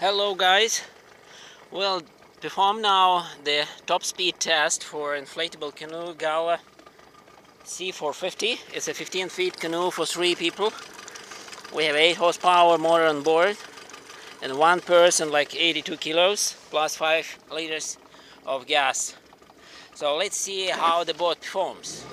Hello guys. We'll perform now the top speed test for inflatable canoe Gala C450. It's a 15 feet canoe for three people. We have 8 horsepower motor on board and one person like 82 kilos plus 5 liters of gas. So let's see how the boat performs.